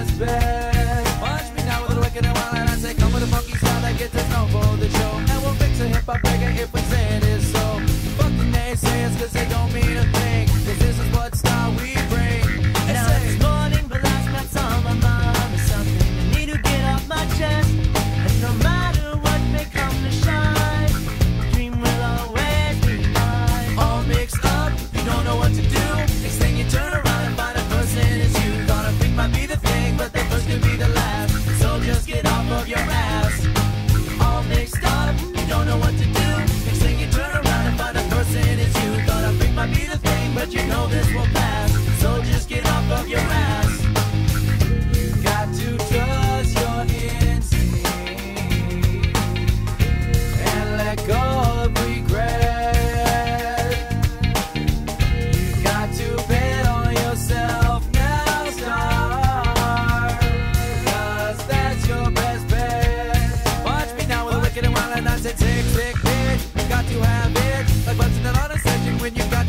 best bet. Punch me now with a wicked and wild, and I say, come with a funky style that gets us known for the know this will pass. So just get off of your ass. You got to trust your and let go of regret. You got to bet on yourself now, that's your best bet. Watch me now with a and I said. Got to have it. Like when you got